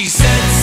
She said.